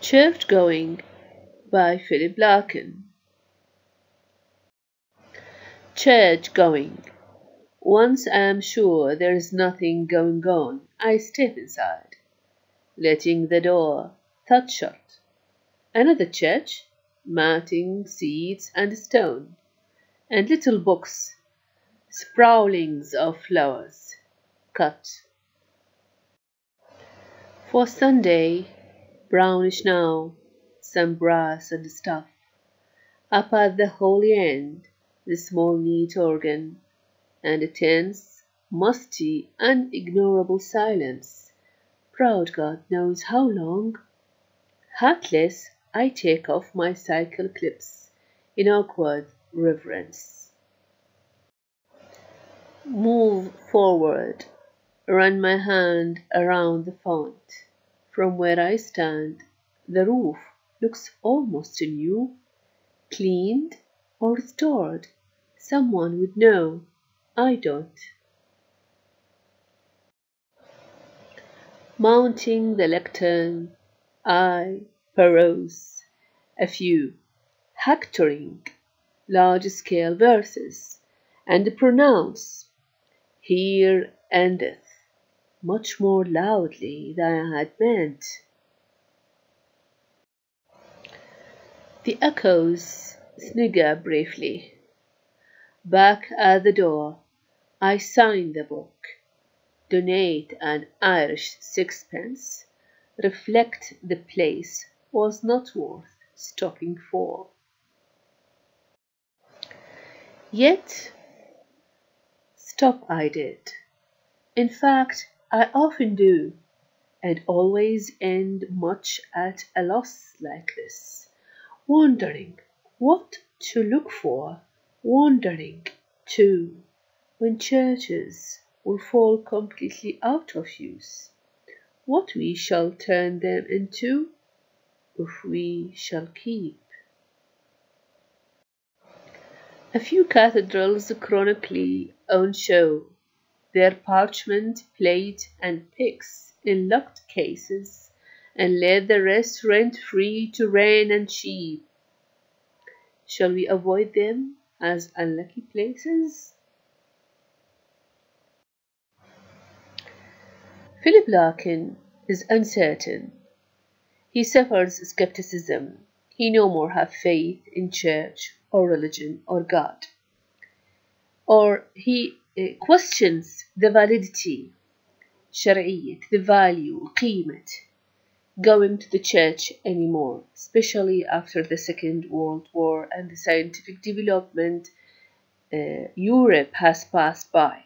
Church Going by Philip Larkin. Church Going. Once I am sure there is nothing going on, I step inside, letting the door thud shut. Another church, matting, seats, and stone, and little books, sprawlings of flowers, cut. For Sunday, brownish now, some brass and stuff. Up at the holy end, the small neat organ, and a tense, musty, unignorable silence. Proud God knows how long. Hatless, I take off my cycle clips in awkward reverence. Move forward, run my hand around the font. From where I stand, the roof looks almost new, cleaned or restored. Someone would know. I don't. Mounting the lectern, I peruse a few hectoring large scale verses and pronounce here endeth much more loudly than I had meant. The echoes snigger briefly. Back at the door, I sign the book, donate an Irish sixpence, reflect the place was not worth stopping for. Yet, stop I did. In fact, I often do, and always end much at a loss like this, wondering what to look for, wondering, too, when churches will fall completely out of use, what we shall turn them into, if we shall keep. A few cathedrals chronically on show their parchment, plate, and pyx in locked cases, and let the rest rent free to rain and cheap. Shall we avoid them as unlucky places? Philip Larkin is uncertain. He suffers skepticism. He no more has faith in church or religion or God. Or he questions the validity شرعية the value قيمة going to the church anymore especially after the second world war and the scientific development uh, Europe has passed by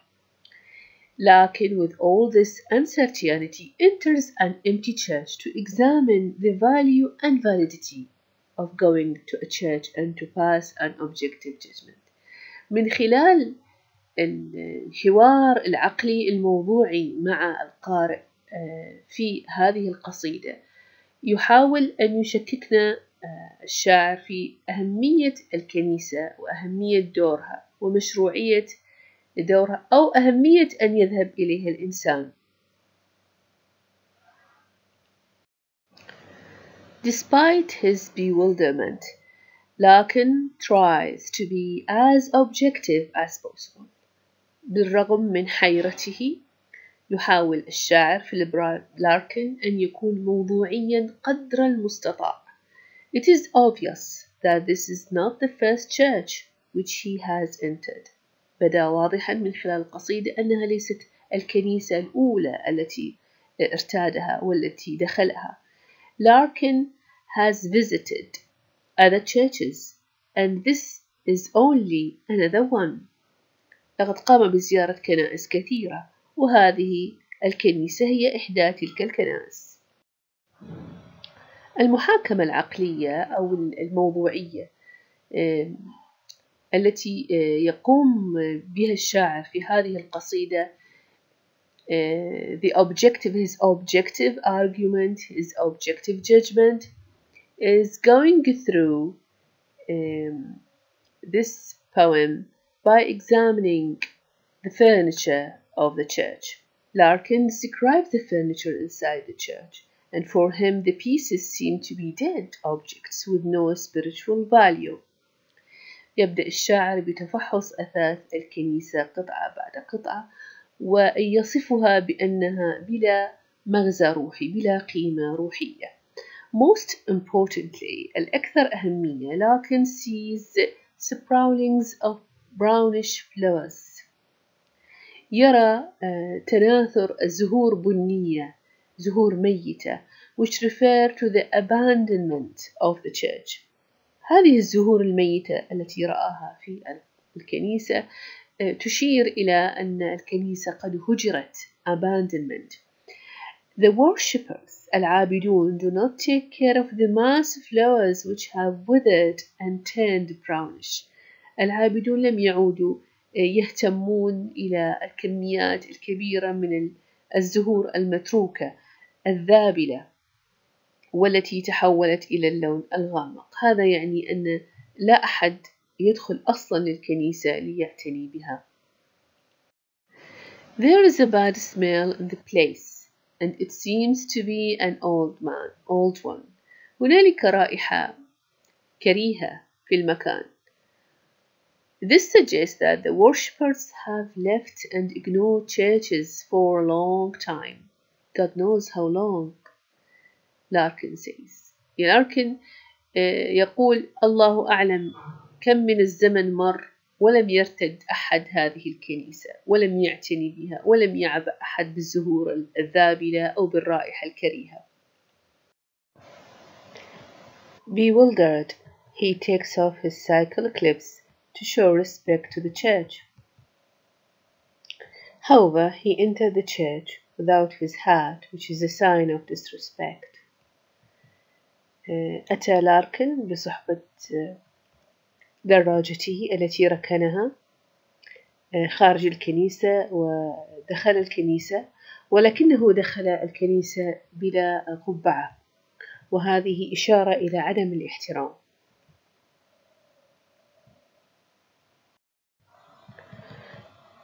لكن with all this uncertainty enters an empty church to examine the value and validity of going to a church and to pass an objective judgment من خلال الحوار العقلي الموضوعي مع القارئ في هذه القصيدة يحاول أن يشككنا الشاعر في أهمية الكنيسة وأهمية دورها ومشروعية دورها أو أهمية أن يذهب إليها الإنسان. Despite his bewilderment, Larkin tries to be as objective as possible. بالرغم من حيرته يحاول الشاعر فيليب لاركن أن يكون موضوعيا قدر المستطاع. It is obvious that this is not the first church which he has entered. بدأ واضحا من خلال القصيدة أنها ليست الكنيسة الأولى التي ارتادها والتي دخلها. Larkin has visited other churches and this is only another one. لقد قام بزيارة كنائس كثيرة وهذه الكنيسة هي إحدى تلك الكنائس. المحاكمة العقلية أو الموضوعية التي يقوم بها الشاعر في هذه القصيدة the objective his objective argument his objective judgment is going through um, this poem by examining the furniture of the church. Larkin describes the furniture inside the church and for him the pieces seem to be dead objects with no spiritual value. يبدأ الشاعر بتفحص أثاث الكنيسة قطعة بعد قطعة ويصفها بأنها بلا مغزى روحي بلا قيمة روحية. Most importantly الأكثر أهمية لكن sees sprawlings of brownish flowers يرى تناثر الزهور بنية زهور ميتة which refer to the abandonment of the church هذه الزهور الميتة التي رآها في الكنيسة تشير إلى أن الكنيسة قد هجرت abandonment The worshippers العابدون do not take care of the mass flowers which have withered and turned brownish العابدون لم يعودوا يهتمون إلى الكميات الكبيرة من الزهور المتروكة الذابلة والتي تحولت إلى اللون الغامق هذا يعني أن لا أحد يدخل أصلا للكنيسة ليعتني بها There is a bad smell in the place and it seems to be an old man, old one. هنالك رائحة كريهة في المكان. This suggests that the worshippers have left and ignored churches for a long time. God knows how long. Larkin says. Larkin يقول الله أعلم كم من الزمن مر ولم يرتد أحد هذه الكنيسة ولم يعتني بها ولم يعبأ أحد بالزهور الذابلة أو بالرائحة الكريهة Bewildered, he takes off his cycle clips to show respect to the church. However, he entered the church without his hat, which is a sign of disrespect. أتى لاركن بصحبة دراجته التي ركنها خارج الكنيسة ودخل الكنيسة ولكنه دخل الكنيسة بلا قبعة وهذه إشارة إلى عدم الاحترام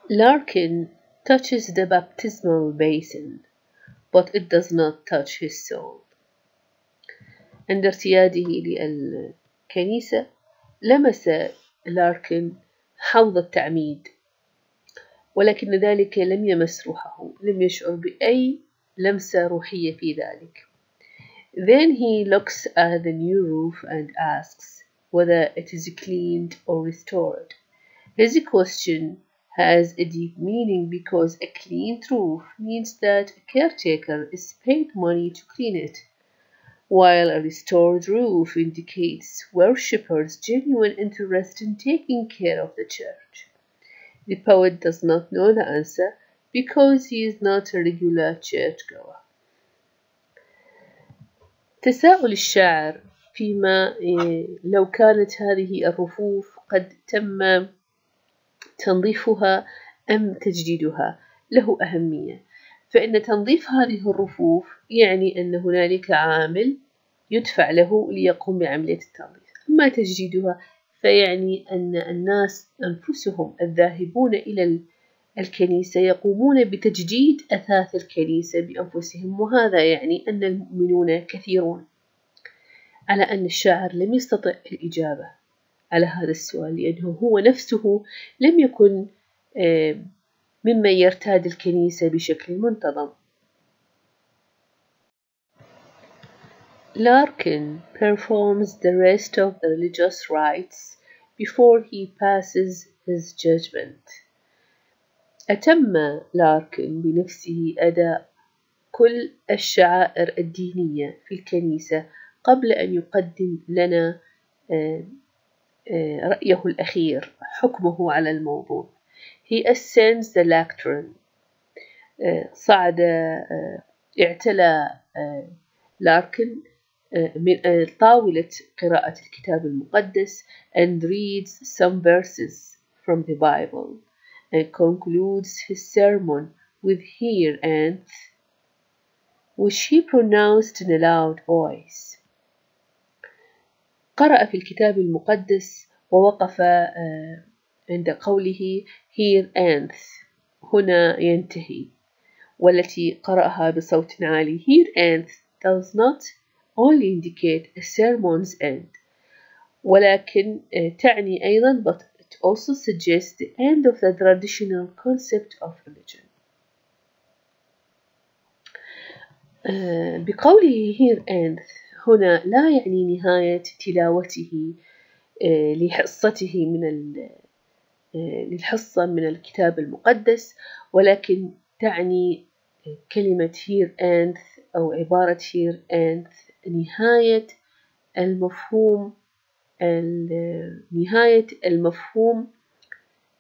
Larkin touches the baptismal basin, but it does not touch his soul. عند ارتياده للكنيسة لمس لاركن حوض التعميد ولكن ذلك لم يمس روحه لم يشعر بأي لمسة روحية في ذلك Then he looks at the new roof and asks whether it is cleaned or restored. His question has a deep meaning because a cleaned roof means that a caretaker is paid money to clean it, while a restored roof indicates worshippers' genuine interest in taking care of the church. The poet does not know the answer because he is not a regular churchgoer. تساؤل الشاعر فيما لو كانت هذه الرفوف قد تم تنظيفها أم تجديدها؟ له أهمية. فإن تنظيف هذه الرفوف يعني أن هنالك عامل يدفع له ليقوم بعملية التنظيف. أما تجديدها فيعني أن الناس أنفسهم الذاهبون إلى الكنيسة يقومون بتجديد أثاث الكنيسة بأنفسهم وهذا يعني أن المؤمنون كثيرون. على أن الشاعر لم يستطع الإجابة. على هذا السؤال لأنه هو نفسه لم يكن ممن يرتاد الكنيسة بشكل منتظم Larkin performs the rest of the religious rites before he passes his judgment. أتم لاركن بنفسه أداء كل الشعائر الدينية في الكنيسة قبل أن يقدم لنا رأيه الأخير حكمه على الموضوع. He ascends the lectern. صعد اعتلى لاركن من طاولة قراءة الكتاب المقدس and reads some verses from the Bible and concludes his sermon with Hear Anth, which he pronounced in a loud voice. قرأ في الكتاب المقدس ووقف عند قوله Hear Anth هنا ينتهي والتي قرأها بصوت عالي Hear Anth does not only indicate a sermon's end ولكن تعني أيضا but it also suggests the end of the traditional concept of religion بقوله here ends هنا لا يعني نهاية تلاوته لحصته من للحصة من الكتاب المقدس ولكن تعني كلمة here ends أو عبارة here ends نهاية المفهوم نهاية المفهوم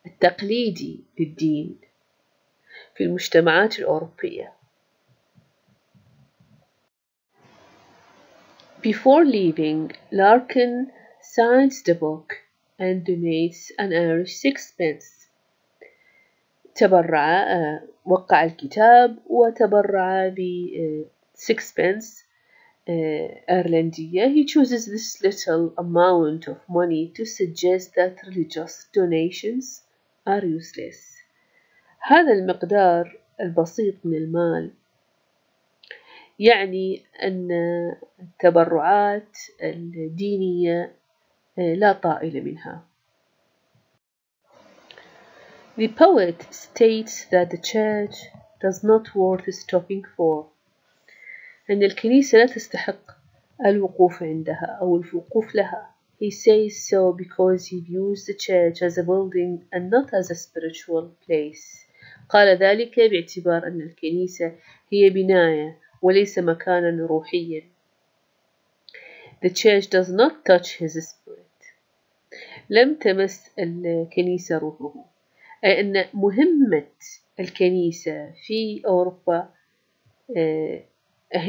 التقليدي للدين في المجتمعات الأوروبية. Before leaving, Larkin signs the book and donates an Irish sixpence. تبرع وقع الكتاب وتبرع ب sixpence أيرلندية. He chooses this little amount of money to suggest that religious donations are useless. هذا المقدار البسيط من المال يعني أن التبرعات الدينية لا طائل منها. The poet states that the church does not worth stopping for. أن الكنيسة لا تستحق الوقوف عندها أو الوقوف لها. He says so because he views the church as a building and not as a spiritual place. قال ذلك باعتبار أن الكنيسة هي بناية وليس مكانا روحيا. The church does not touch his spirit. لم تمس الكنيسة روحه. أي أن مهمة الكنيسة في أوروبا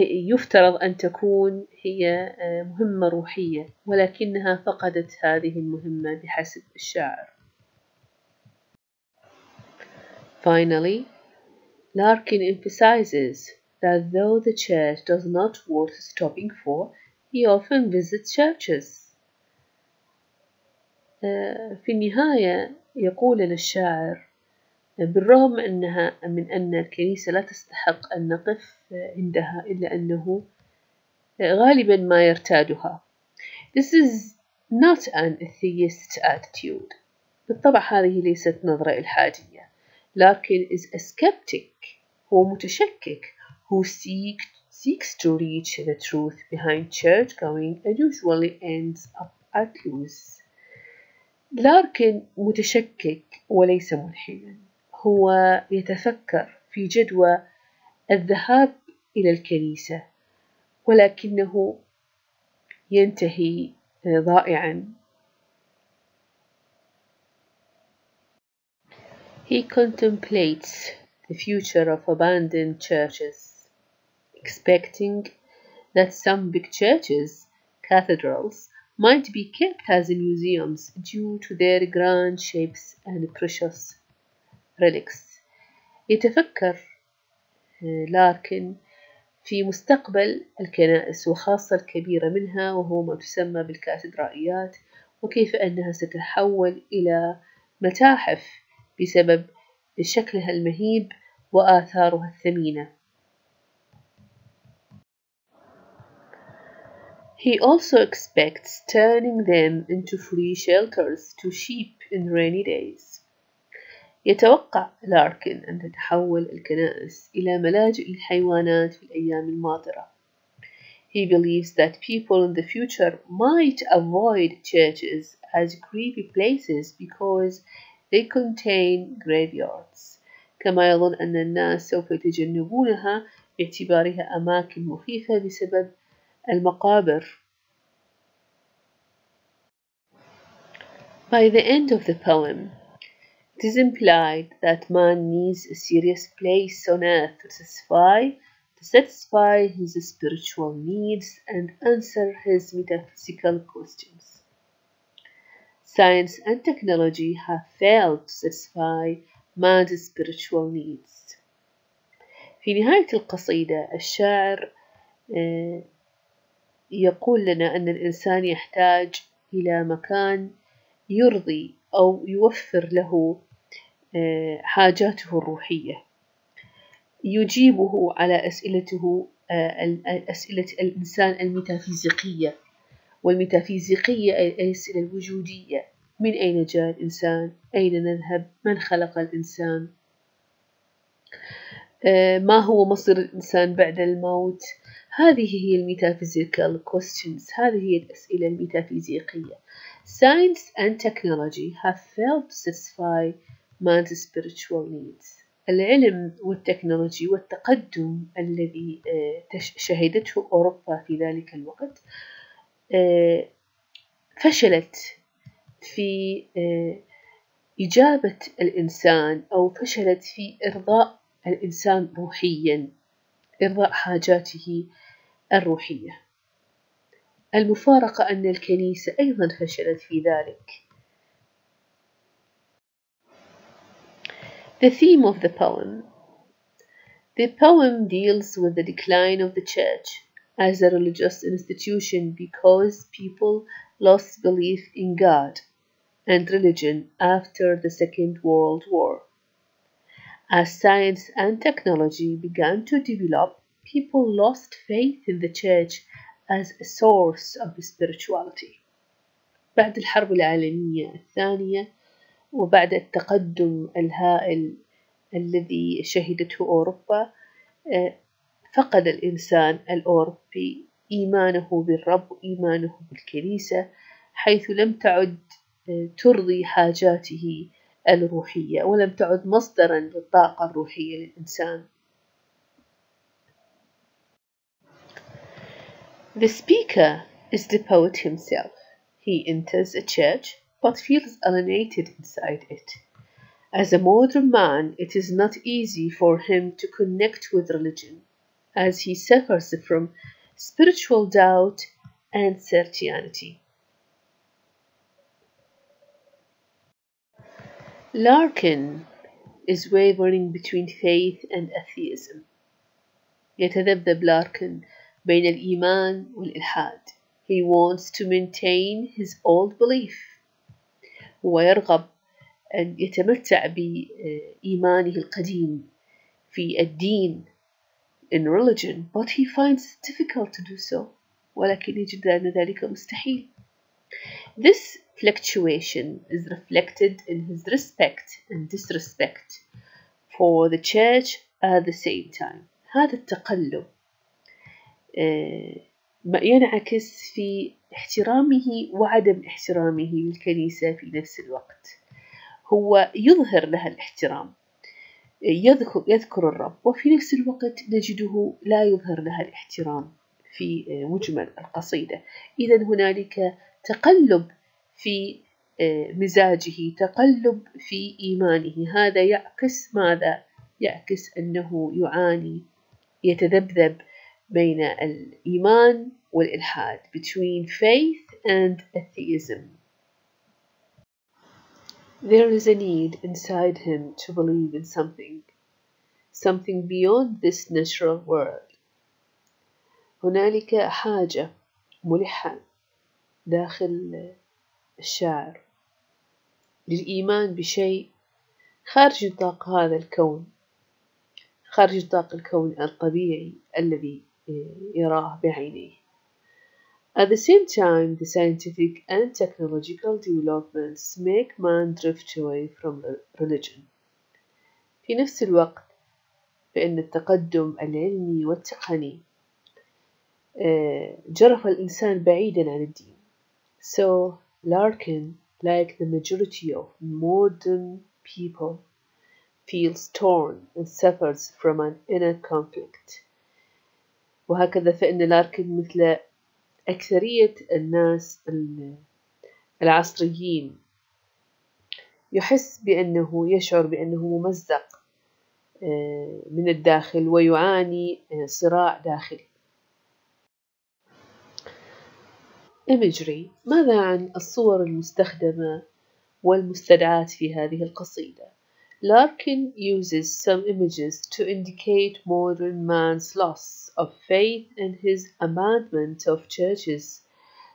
يفترض أن تكون هي مهمة روحية ولكنها فقدت هذه المهمة بحسب الشاعر. Finally, Larkin emphasizes that though the church does not worth stopping for, he often visits churches. في النهاية يقول للشاعر بالرغم أنها من أن الكنيسة لا تستحق أن نقف عندها إلا أنه غالبا ما يرتادها. This is not an atheist attitude. بالطبع هذه ليست نظرة إلحادية. لكن is a skeptic هو متشكك who seek, seeks to reach the truth behind church going and usually ends up at loose. لكن متشكك وليس ملحدا هو يتفكر في جدوى الذهاب إلى الكنيسة ولكنه ينتهي ضائعا He contemplates the future of abandoned churches, Expecting that some big churches, cathedrals, might be kept as museums due to their grand shapes and precious relics. يتفكر لاركن في مستقبل الكنائس وخاصة الكبيرة منها وهو ما تسمى بالكاتدرائيات وكيف أنها ستتحول إلى متاحف بسبب شكلها المهيب وآثارها الثمينة. He also expects turning them into free shelters to sheep in rainy days. يتوقع لاركن أن تتحول الكنائس إلى ملاجئ للحيوانات في الأيام الماطرة. He believes that people in the future might avoid churches as creepy places because they contain graveyards. كما يظن أن الناس سوف يتجنبونها باعتبارها أماكن مخيفة بسبب المقابر. By the end of the poem, it is implied that man needs a serious place on earth to satisfy, to satisfy his spiritual needs and answer his metaphysical questions. Science and technology have failed to satisfy man's spiritual needs. في نهاية القصيدة الشاعر يقول لنا أن الإنسان يحتاج إلى مكان يرضي أو يوفر له حاجاته الروحية يجيبه على أسئلته أسئلة الإنسان الميتافيزيقية والميتافيزيقية الأسئلة الوجودية من أين جاء الإنسان؟ أين نذهب؟ من خلق الإنسان؟ ما هو مصير الإنسان بعد الموت؟ هذه هي ال metaphysical questions. هذه هي الأسئلة الميتافيزيقية. Science and technology have failed to satisfy man's spiritual needs. العلم والتكنولوجي والتقدم الذي شهدته أوروبا في ذلك الوقت فشلت في إجابة الإنسان أو فشلت في إرضاء الإنسان روحيا إرضاء حاجاته الروحية المفارقة أن الكنيسة أيضا فشلت في ذلك The theme of the poem The poem deals with the decline of the church as a religious institution because people lost belief in God and religion after the Second World War. As science and technology began to develop, people lost faith in the church as a source of spirituality. بعد الحرب العالمية الثانية وبعد التقدم الهائل الذي شهدته أوروبا فقد الإنسان الأوروبي إيمانه بالرب وإيمانه بالكنيسة حيث لم تعد ترضي حاجاته الروحية ولم تعد مصدرا للطاقة الروحية للإنسان The speaker is the poet himself. He enters a church but feels alienated inside it. As a modern man, it is not easy for him to connect with religion, as he suffers from spiritual doubt and certainty. Larkin is wavering between faith and atheism. يتذبذب لاركن بين الإيمان والإلحاد. He wants to maintain his old belief ويرغب أن يتمتع بإيمانه القديم في الدين in religion but he finds it difficult to do so ولكن يجد أن ذلك مستحيل This fluctuation is reflected in his respect and disrespect for the church at the same time. هذا التقلب. ينعكس في احترامه وعدم احترامه للكنيسة في نفس الوقت. هو يظهر لها الاحترام. يذكر, يذكر الرب وفي نفس الوقت نجده لا يظهر لها الاحترام في مجمل القصيدة. إذا هنالك تقلب في مزاجه تقلب في إيمانه هذا يعكس ماذا؟ يعكس أنه يعاني يتذبذب بين الإيمان والإلحاد between faith and atheism There is a need inside him to believe in something, something beyond this natural world. هنالك حاجة ملحة داخل الشاعر للإيمان بشيء خارج نطاق هذا الكون خارج نطاق الكون الطبيعي الذي يراه بعينيه At the same time, the scientific and technological developments make man drift away from religion. في نفس الوقت فإن التقدم العلمي والتقني جرف الإنسان بعيدا عن الدين. So Larkin, like the majority of modern people, feels torn and suffers from an inner conflict. وهكذا فإن لاركن مثل أكثرية الناس العصريين يحس بأنه يشعر بأنه ممزق من الداخل ويعاني صراع داخلي imagery ماذا عن الصور المستخدمة والمستدعاة في هذه القصيدة Larkin uses some images to indicate modern man's loss of faith and his abandonment of churches,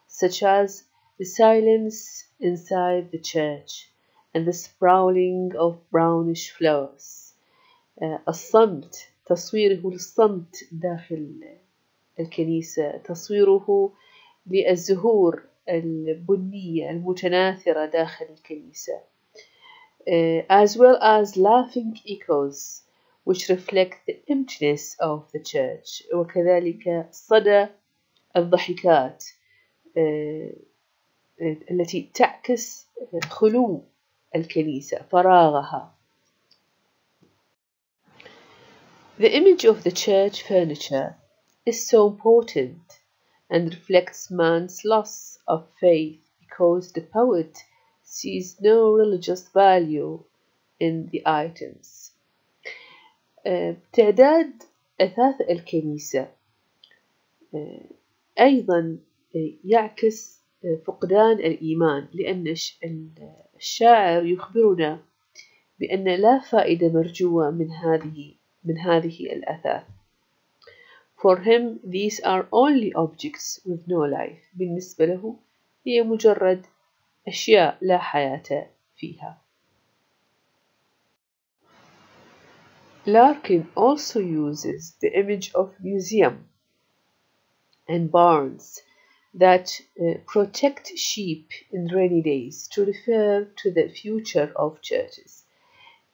such as the silence inside the church and the sprouling of brownish flowers. الصمت تصويره للصمت داخل الكنيسة تصويره للزهور البنية المتناثرة داخل الكنيسة as well as laughing echoes which reflect the emptiness of the church وكذلك صدى الضحكات التي تعكس خلو الكنيسة فراغها The image of the church furniture is so important and reflects man's loss of faith because the poet sees no religious value in the items. تعداد أثاث الكنيسة أيضا يعكس فقدان الإيمان لأن الشاعر يخبرنا بأن لا فائدة مرجوة من هذه من هذه الأثاث. For him these are only objects with no life. بالنسبة له هي مجرد أشياء لا حياة فيها. Larkin also uses the image of museum and barns that uh, protect sheep in rainy days to refer to the future of churches.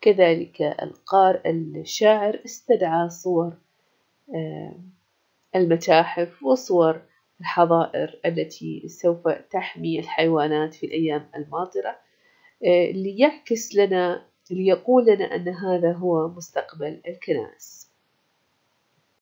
كذلك القار الشاعر استدعى صور المتاحف وصور الحظائر التي سوف تحمي الحيوانات في الأيام الماطرة ليعكس لنا ليقول لنا أن هذا هو مستقبل الكنائس.